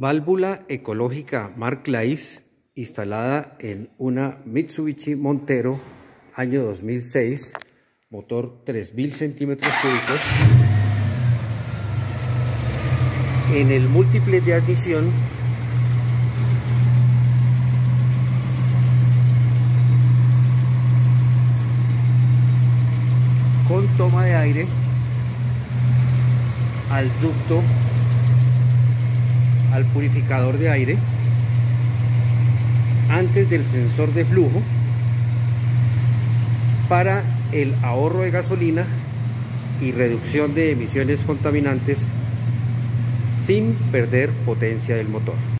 Válvula ecológica Mark Lais instalada en una Mitsubishi Montero año 2006, motor 3000 centímetros cúbicos. En el múltiple de admisión con toma de aire al ducto al purificador de aire antes del sensor de flujo para el ahorro de gasolina y reducción de emisiones contaminantes sin perder potencia del motor.